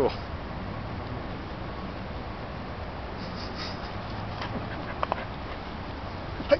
Oh. Hey.